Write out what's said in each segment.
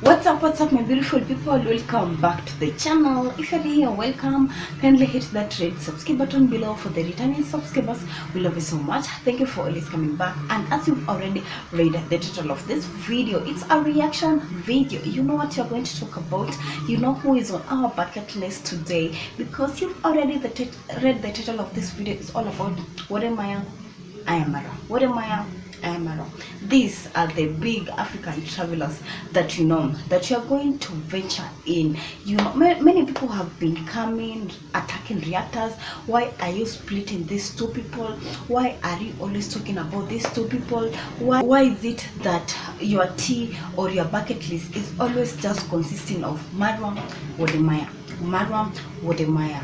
what's up what's up my beautiful people? Welcome back to the channel. If you're here welcome. Kindly hit that red subscribe button below for the returning subscribers. We love you so much. Thank you for always coming back. And as you've already read the title of this video it's a reaction video. You know what you're going to talk about. You know who is on our bucket list today. Because you've already the read the title of this video. It's all about Wodemaya i am Marwa. what am i These are the big African travelers that you know that you are going to venture in. You know, many people have been coming, attacking reactors. Why are you splitting these two people? Why are you always talking about these two people? Why, why is it that your tea or your bucket list is always just consisting of Marwan Wodemaya? Marwan Wodemaya.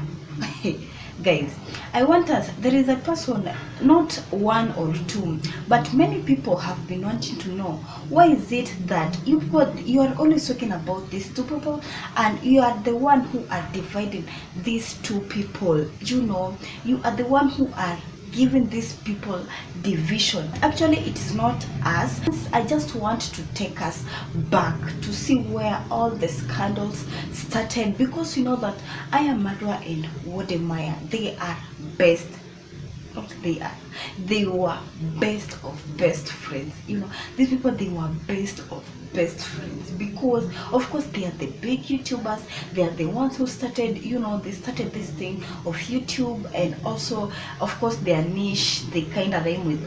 guys i want us there is a person not one or two but many people have been wanting to know why is it that you've got you are always talking about these two people and you are the one who are dividing these two people? You know you are the one who are giving these people division. Actually it is not us. I just want to take us back to see where all the scandals started because you know that i am Marwa and Wodemaya they are best they are they were best of best friends. You know these people they were best of best friends because of course they are the big youtubers. They are the ones who started you know they started this thing of youtube and also of course their niche. They kind of rhyme with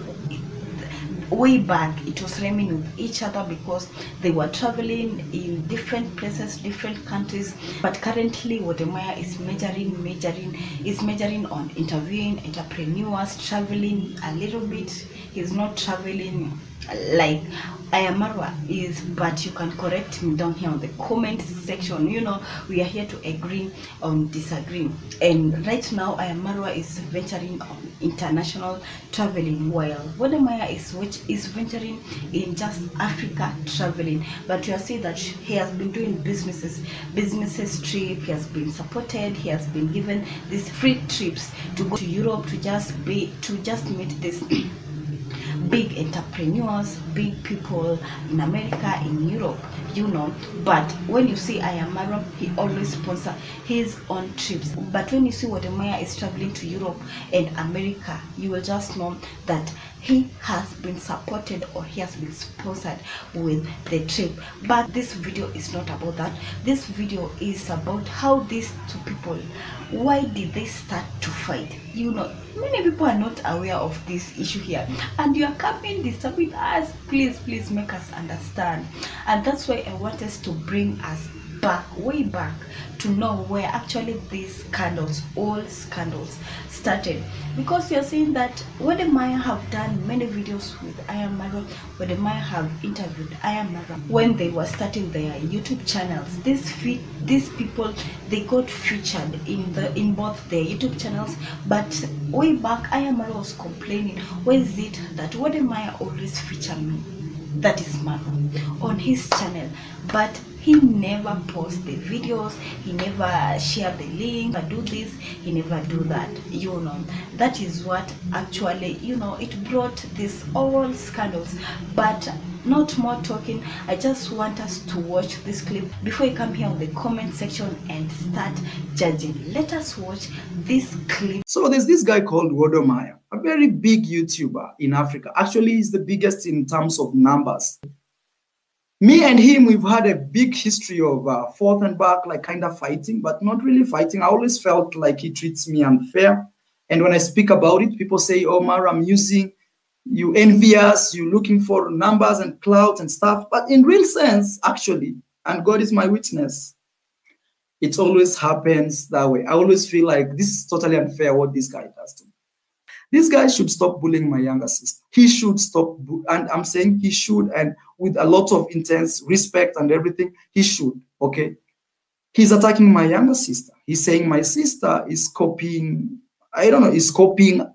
way back it was rhyming with each other because they were traveling in different places different countries. But currently Wodemaya is majoring majoring is majoring on interviewing entrepreneurs traveling a little bit. He's not traveling like I Am Marwa is but you can correct me down here on the comment section. You know we are here to agree on disagree and right now I Am Marwa is venturing on international traveling while Wodemaya is which is venturing in just Africa traveling. But you see that he has been doing businesses businesses trip. He has been supported. He has been given these free trips to go to Europe to just be to just meet this big entrepreneurs, big people in America, in Europe, you know. But when you see Ayamaro, he always sponsor his own trips. But when you see what Wodemaya is traveling to Europe and America, you will just know that he has been supported or he has been sponsored with the trip. But this video is not about that. This video is about how these two people why did they start to fight? You know many people are not aware of this issue here. And you are coming disturbing us. Please please make us understand. And that's why i want us to bring us back way back to know where actually these scandals all scandals started. Because you're seeing that Wodemaya have done many videos with I Am Ayamaro Wodemaya have interviewed I Am Ayamaro when they were starting their YouTube channels. These feed these people they got featured in the in both their YouTube channels. But way back I Am Ayamaro was complaining why is it that Wodemaya always feature me? That is Maro on his channel. But he never post the videos he never share the link but do this he never do that you know. That is what actually you know it brought this all scandals. But not more talking i just want us to watch this clip before you come here on the comment section and start judging. Let us watch this clip. So there's this guy called Wodemaya a very big youtuber in africa. Actually he's the biggest in terms of numbers me and him, we've had a big history of uh, forth and back, like kind of fighting, but not really fighting. I always felt like he treats me unfair. And when I speak about it, people say, Omar, I'm using you envious, you're looking for numbers and clouds and stuff. But in real sense, actually, and God is my witness, it always happens that way. I always feel like this is totally unfair what this guy does to. This guy should stop bullying my younger sister. He should stop, and I'm saying he should, and with a lot of intense respect and everything, he should. Okay. He's attacking my younger sister. He's saying my sister is copying, I don't know, is copying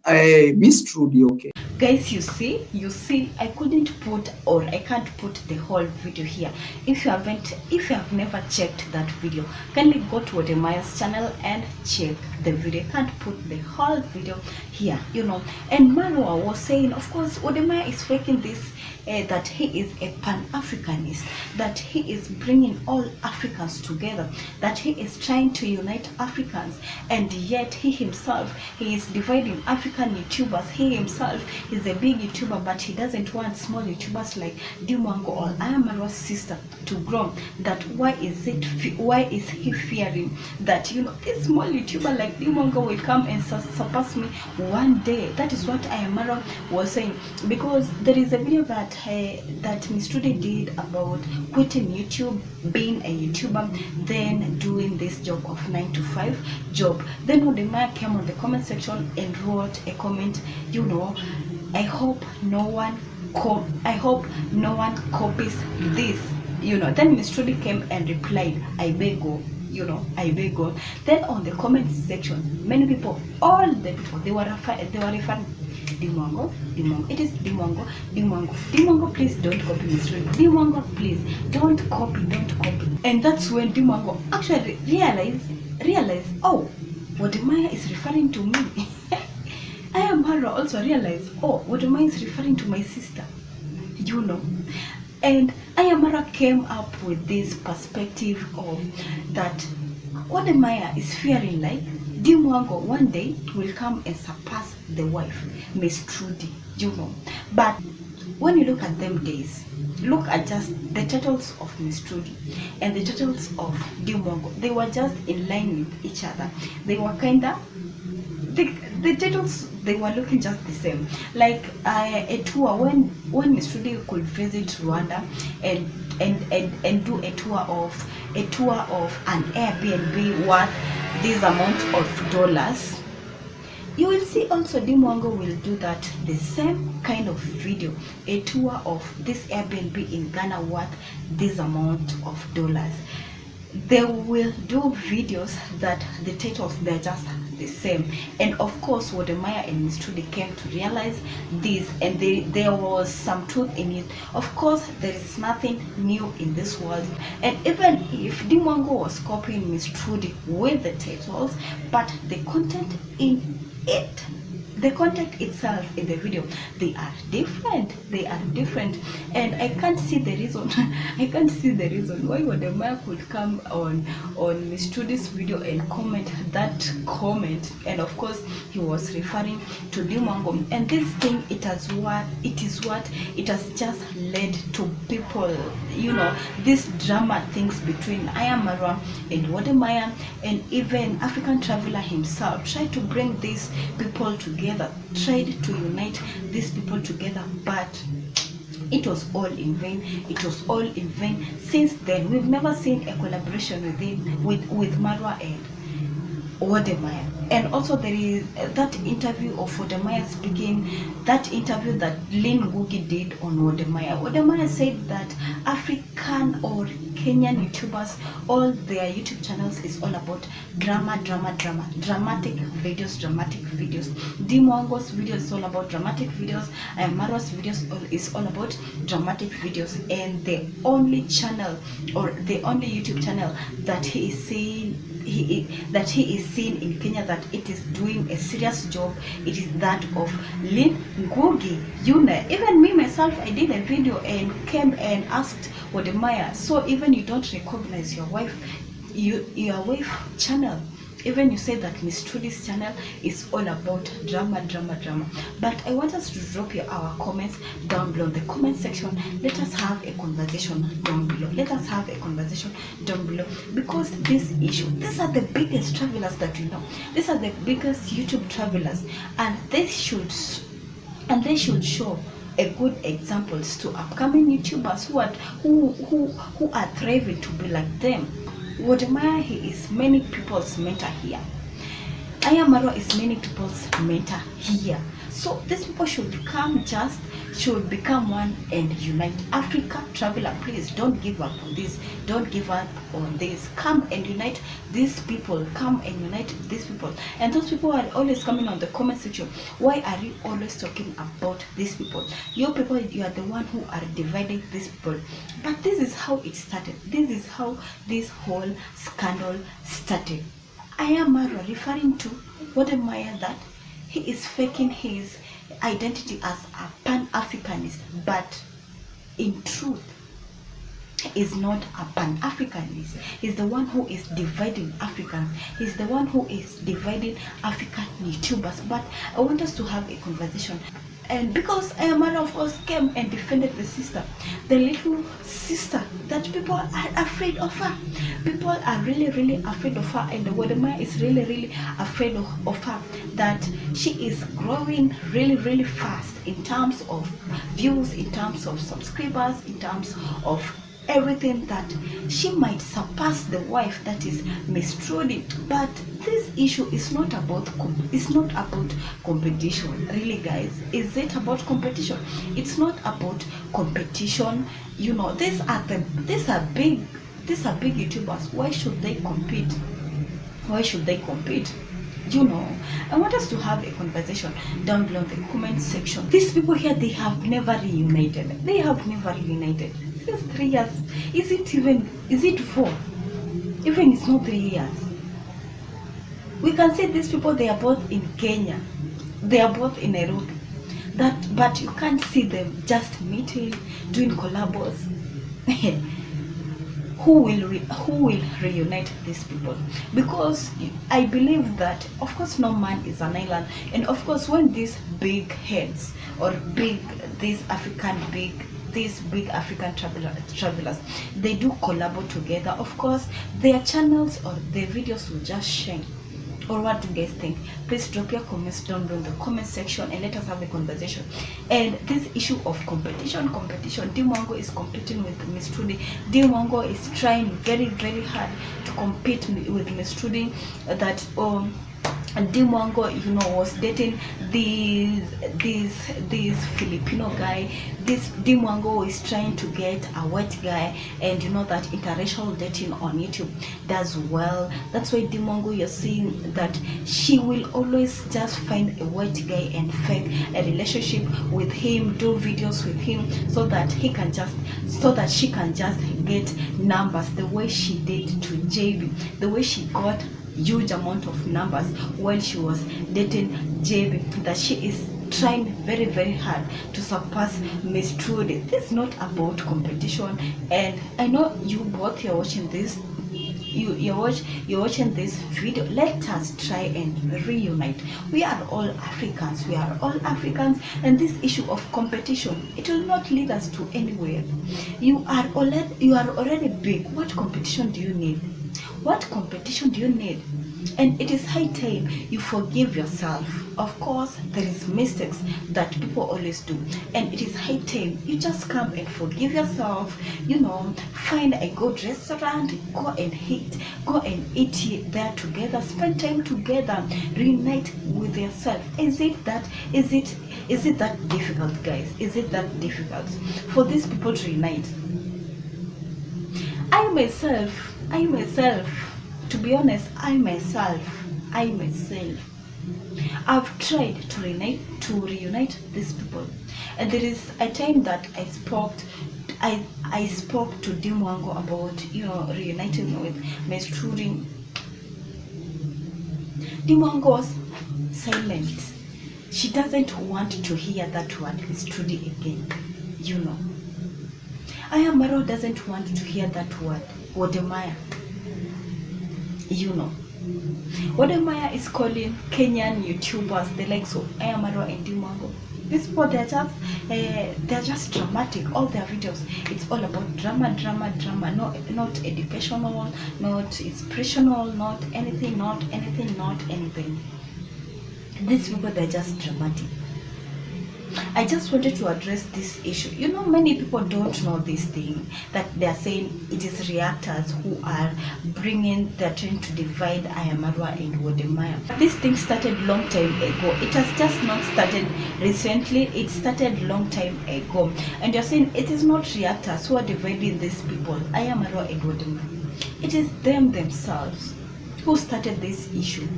Miss Trudy. Okay. Guys, you see, you see, I couldn't put or I can't put the whole video here. If you haven't, if you have never checked that video, kindly go to Wodemaya's channel and check the video. I can't put the whole video here, you know. And Marwa was saying, of course, Odemaya is faking this uh, that he is a pan-Africanist, that he is bringing all Africans together, that he is trying to unite Africans, and yet he himself, he is dividing African YouTubers. He himself is a big YouTuber, but he doesn't want small YouTubers like Dimwango or I Am Marwa's sister to grow. That why is it, why is he fearing that, you know, this small YouTuber like Dimwango will come and sur- surpass me one day? That is what Ayamara was saying, because there is a video that uh, that Miss Trudy did about quitting YouTube, being a YouTuber, then doing this job of nine to five job. Then Wodemaya came on the comment section and wrote a comment, you know, I hope no one co- I hope no one copies this. You know, then Miss Trudy came and replied, I beg you you know, I beg God. Then on the comment section, many people, all the people, they were refer- they were referring Dimwango, Dimwango. It is Dimwango, Dimwango. Dimwango, please don't copy Miss Ruth. Dimwango, please don't copy, don't copy. And that's when Dimwango actually realized, realized, oh, Wodemaya is referring to me. I am Hara also realized, oh, Wodemaya is referring to my sister. You know. And Ayamara came up with this perspective of that Wodemaya is fearing like Dimwango one day will come and surpass the wife, Miss Trudy, know. But when you look at them days, look at just the titles of Miss Trudy and the titles of Dimwango. They were just in line with each other. They were kinda the, the titles they were looking just the same. Like uh, a tour when when miss Trudy could visit rwanda and and, and and do a tour of a tour of an airbnb worth this amount of dollars you will see also Dimwango will do that the same kind of video a tour of this airbnb in ghana worth this amount of dollars. They will do videos that the titles they're just the same. And of course Wodemaya and Miss Trudy came to realize this and they, there was some truth in it. Of course there is nothing new in this world. And even if Dimwango was copying Miss Trudy with the titles but the content in it the content itself in the video they are different. They are different. And i can't see the reason i can't see the reason why Wodemaya could come on on miss Trudy's video and comment that comment. And of course he was referring to Dimwango and this thing it has what it is what it has just led to people you know this drama things between Ayamara and Wodemaya. And even African traveler himself tried to bring these people together tried to unite these people together but it was all in vain it was all in vain since then we've never seen a collaboration with him with with marwa and Wodemaya. And also there is uh, that interview of Wodemaya speaking, that interview that Lynn Ngugi did on Wodemaya. Wodemaya said that African or Kenyan YouTubers, all their YouTube channels is all about drama, drama, drama, dramatic videos, dramatic videos. Dimwango's video is all about dramatic videos, and Marwa's videos is all about dramatic videos. And the only channel or the only YouTube channel that he is seeing he that he is seen in Kenya that it is doing a serious job. It is that of Lynn Ngugi. Know, even me myself, I did a video and came and asked Wodemaya. So even you don't recognize your wife, you your wife channel. Even you say that Miss Trudy's channel is all about drama, drama, drama. But I want us to drop your our comments down below in the comment section. Let us have a conversation down below. Let us have a conversation down below because this issue, these are the biggest travelers that we know. These are the biggest YouTube travelers, and they should and they should show a good examples to upcoming YouTubers who are who who who are thriving to be like them. Wodemaya he is many people's mentor here. Ayamaro is many people's mentor here. So these people should come just should become one and unite. Africa traveler, please don't give up on this. Don't give up on this. Come and unite these people. Come and unite these people. And those people are always coming on the comment section. Why are you always talking about these people? Your people, you are the one who are dividing these people. But this is how it started. This is how this whole scandal started. Ayamara referring to Wodemaya that he is faking his identity as a pan-Africanist, but in truth, is not a pan-Africanist. He's the one who is dividing Africans. He's the one who is dividing African YouTubers. But I want us to have a conversation. And because Ayamara, of course, came and defended the sister, the little sister that people are afraid of her. People are really, really afraid of her, and the Wodemaya is really, really afraid of, of her. That she is growing really, really fast in terms of views, in terms of subscribers, in terms of everything that she might surpass the wife that is Miss But this issue is not about it's not about competition, really, guys. Is it about competition? It's not about competition. You know, these are the these are big these are big YouTubers. Why should they compete? Why should they compete? you know i want us to have a conversation down below in the comment section these people here they have never reunited they have never reunited since three years is it even is it four even it's not three years we can see these people they are both in kenya. They are both in nairobi. That but you can't see them just meeting doing collabos. Who will re- who will reunite these people? Because i believe that of course no man is an island. And of course when these big heads or big these african big these big african traveler, travelers they do collabo together of course their channels or their videos will just shine or what do you guys think please drop your comments down below in the comment section and let us have a conversation. And this issue of competition competition Dimwango is competing with Miss Trudy. Dimwango is trying very very hard to compete with Miss Trudy that um Dimwango, you know, was dating this this this Filipino guy. This Dimwango is trying to get a white guy, and you know that interracial dating on YouTube does well. That's why Dimwango, you're seeing that she will always just find a white guy and fake a relationship with him, do videos with him, so that he can just, so that she can just get numbers the way she did to JB, the way she got huge amount of numbers while she was dating JB that she is trying very very hard to surpass Miss Trudy. This is not about competition and I know you both you're watching this you you watch you're watching this video. Let us try and reunite. We are all africans we are all africans and this issue of competition it will not lead us to anywhere. You are already you are already big. What competition do you need what competition do you need? And it is high time you forgive yourself. Of course there is mistakes that people always do. And it is high time you just come and forgive yourself. You know find a good restaurant go and eat. Go and eat there together. Spend time together. Reunite with yourself. Is it that is it is it that difficult guys? Is it that difficult for these people to reunite? I myself i myself to be honest i myself i myself i've tried to reunite to reunite these people. And there is a time that i spoke i i spoke to dimwango about you know reuniting with trudy dimwango was silent. She doesn't want to hear that word trudy again you know. Ayamaro doesn't want to hear that word wodemaya you know. Wodemaya is calling Kenyan YouTubers the likes of Ayamaro and Dimwango. These people they're just uh, they're just dramatic. All their videos, it's all about drama, drama, drama. No, not educational, not inspirational, not anything, not anything, not anything. These people they're just dramatic. I just wanted to address this issue. You know, many people don't know this thing that they are saying it is reactors who are bringing, they're trying to divide I Am Marwa and Wodemaya. This thing started long time ago. It has just not started recently. It started long time ago. And you're saying it is not reactors who are dividing these people, I Am Marwa and Wodemaya. It is them themselves who started this issue.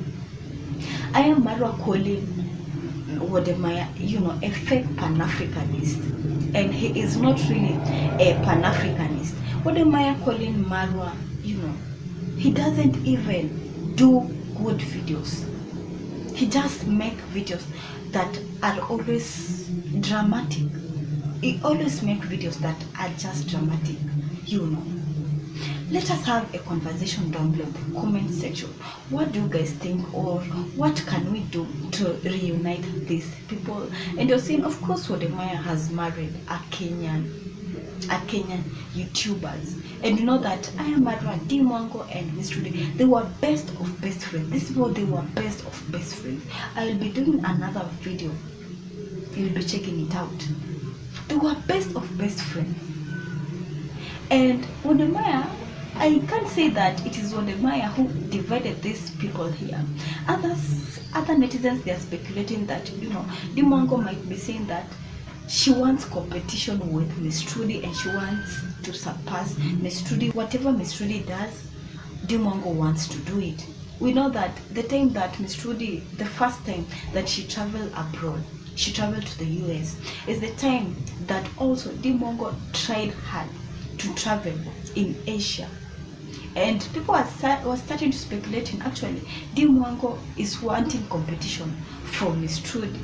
I Am Marwa calling Wodemaya, you know, a fake Pan-Africanist. And he is not really a Pan-Africanist. Wodemaya calling Marwa, you know, he doesn't even do good videos he just make videos that are always dramatic he always make videos that are just dramatic you know let us have a conversation down below in the comment section. What do you guys think or what can we do to reunite these people? And you're saying of course Wodemaya has married a kenyan a kenyan youtubers. And you know that i am Marwa Dimwango and Miss Trudy they were best of best friends. This is what they were best of best friends. I will be doing another video. You'll be checking it out. They were best of best friends. And Wodemaya I can't say that it is Wodemaya who divided these people here. Others, other netizens, they are speculating that you know Dimwango might be saying that she wants competition with Miss Trudy and she wants to surpass Miss Trudy. Whatever Miss Trudy does, Dimwango wants to do it. We know that the time that Miss Trudy, the first time that she traveled abroad, she traveled to the US, is the time that also Dimwango tried hard to travel in Asia. And people are start, were starting to speculate in actually Dimwango is wanting competition from Miss Trudy.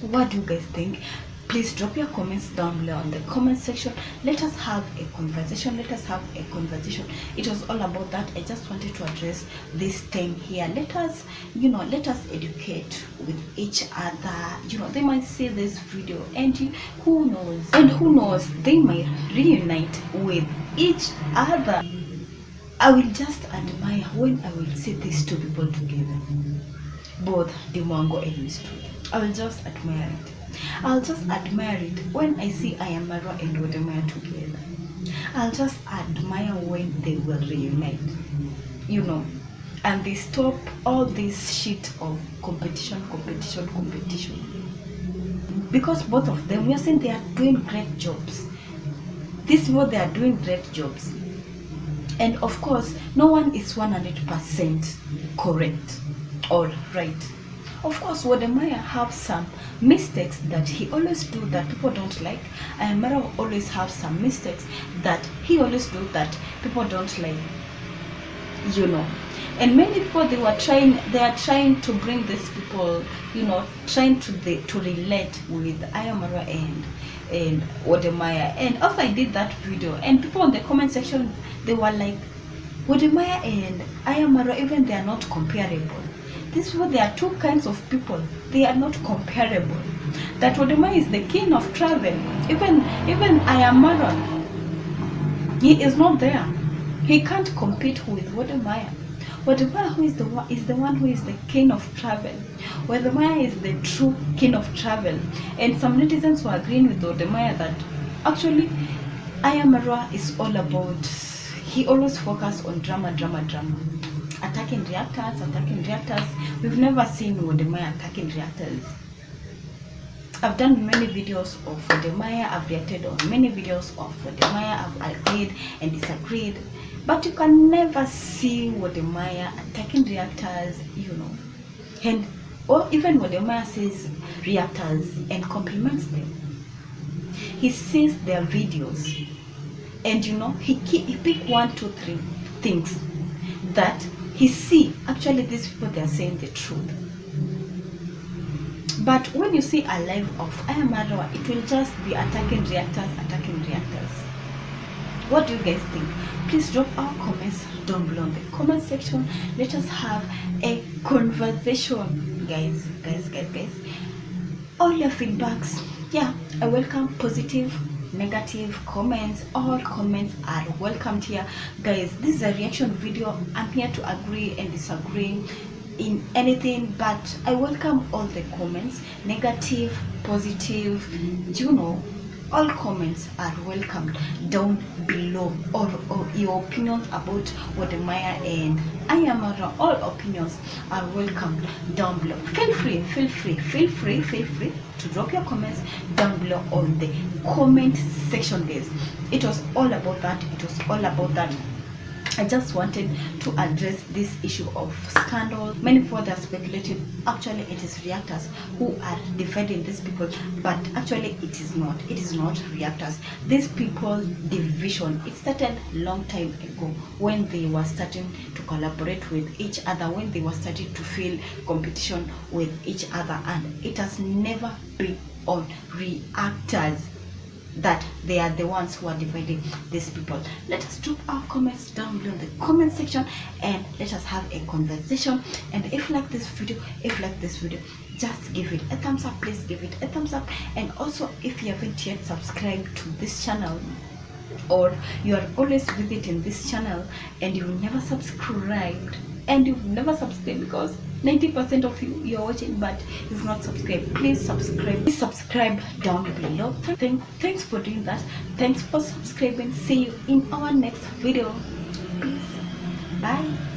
What do you guys think? Please drop your comments down below in the comment section. Let us have a conversation. Let us have a conversation. It was all about that. I just wanted to address this thing here. Let us, you know, let us educate with each other. You know, they might see this video and who knows? And who knows? They might reunite with each other. I will just admire when I will see these two people together, both Dimwango and Miss Trudy. I will just admire it. I'll just admire it when I see Ayamara and Wodemaya together. I'll just admire when they will reunite, you know, and they stop all this shit of competition, competition, competition. Because both of them, we are saying they are doing great jobs. These people, they are doing great jobs. And of course, no one is 100% correct or right. Of course, Wodemaya have some mistakes that he always do that people don't like. Ayamara will always have some mistakes that he always do that people don't like. You know. And many people they were trying they are trying to bring these people, you know, trying to the, to relate with Ayamara and and Wodemaya. And after I did that video, and people in the comment section they were like, Wodemaya and Ayamara, even they are not comparable. these people there are two kinds of people. They are not comparable. That Wodemaya is the king of travel. Even even Ayamara, he is not there. He can't compete with Wodemaya. Wodemaya who is the one is the one who is the king of travel. Wodemaya is the true king of travel. And some netizens were agreeing with Wodemaya that actually Ayamara is all about he always focus on drama, drama, drama. Attacking reactors, attacking reactors. We've never seen Wodemaya attacking reactors. I've done many videos of Wodemaya, I've reacted on many videos of Wodemaya, I've agreed and disagreed. But you can never see Wodemaya attacking reactors, you know. And or even Wodemaya says reactors and compliments them. He sees their videos and you know he he pick one two three things that he see actually these people they are saying the truth but when you see a live of I Am Marwa it will just be attacking reactors attacking reactors what do you guys think? Please drop our comments down below in the comment section. Let us have a conversation guys guys guys guys. All your feedbacks. Yeah i welcome positive negative comments. All comments are welcomed here. Guys this is a reaction video. I'm here to agree and disagree in anything but i welcome all the comments. Negative positive you know all comments are welcomed down below. Or, or your opinions about what Wodemaya and Ayamara all opinions are welcomed down below. Feel free feel free feel free feel free to drop your comments down below on the comment section guys. It was all about that. It was all about that I just wanted to address this issue of scandal. Many people are speculating actually it is reactors who are defending these people, but actually it is not. It is not reactors. These people division it started long time ago when they were starting to collaborate with each other, when they were starting to feel competition with each other, and it has never been on reactors that they are the ones who are dividing these people. Let us drop our comments down below in the comment section and let us have a conversation. And if you like this video, if you like this video, just give it a thumbs up. Please give it a thumbs up. And also, if you haven't yet subscribed to this channel, or you are always visiting this channel and you've never subscribed and you've never subscribed because 90% of you you're watching but you've not subscribed. Please subscribe. Please subscribe down below. Thank, thanks for doing that. Thanks for subscribing. See you in our next video. Peace. Bye